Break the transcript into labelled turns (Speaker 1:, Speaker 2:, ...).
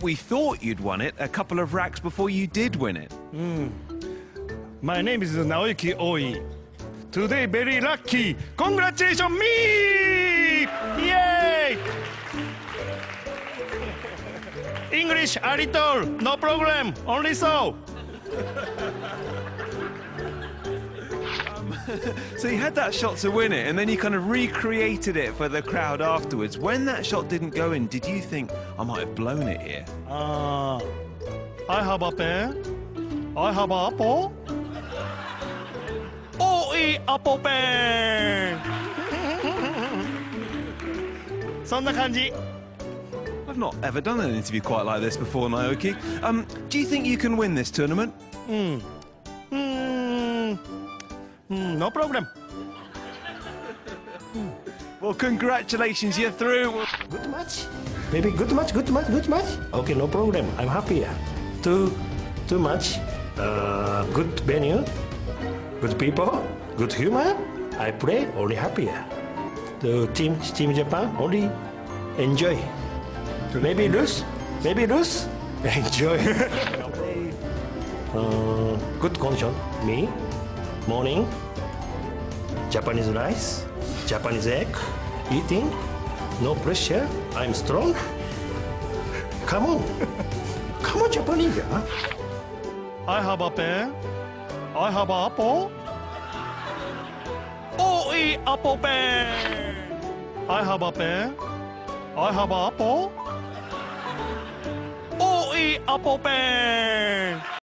Speaker 1: We thought you'd won it a couple of racks before you did win it. Hmm.
Speaker 2: My name is Naoyuki Oi. Today very lucky. Congratulations me! Yay! English a little, no problem. Only so.
Speaker 1: so he had that shot to win it, and then he kind of recreated it for the crowd afterwards. When that shot didn't go in, did you think I might have blown it here?
Speaker 2: Ah, uh, I have a pear. I have an apple. Oh, eat apple pear. そんな感じ。
Speaker 1: I've not ever done an interview quite like this before, Naoyuki. Um, do you think you can win this tournament?
Speaker 2: Mm, うん、no problem.
Speaker 1: Well, congratulations, you're through.
Speaker 3: Good match. Maybe good match, good match, good match. Okay, no problem. I'm happy. Too, too much. Uh, good venue, good people, good humor. I play only happy. The team, team Japan only enjoy. Maybe lose, maybe lose. Enjoy. uh, good condition. Me, morning. Japanese rice, Japanese egg, eating, no pressure. I'm strong. Come on, come on, Japanese.
Speaker 2: I have a pen. I have an apple. Oi, apple pen. I have a pen. I have an apple. Oi, apple pen.